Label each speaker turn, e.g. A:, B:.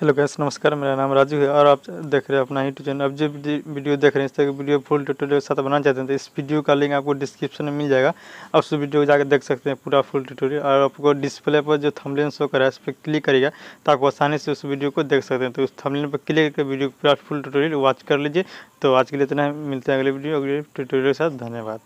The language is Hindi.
A: हेलो गैस नमस्कार, मेरा नाम राजू है और आप देख रहे हैं अपना यूट्यूब चैनल। अब जो वीडियो देख रहे हैं, इस तरह की वीडियो फुल ट्यूटोरियल के साथ बनाना चाहते हैं तो इस वीडियो का लिंक आपको डिस्क्रिप्शन में मिल जाएगा। आप उस वीडियो को जाकर देख सकते हैं पूरा फुल ट्यूटोरियल और आपको डिस्प्ले पर जो थमलिन शो करा है इस पर क्लिक करेगा तो आप आसानी से उस वीडियो को देख सकते हैं। तो उस थमलिन पर क्लिक करके वीडियो पूरा फुल ट्यूटोरियल वॉच कर लीजिए। तो आज के लिए इतना मिलते हैं अगले वीडियो, अगले ट्यूटोरियल के साथ। धन्यवाद।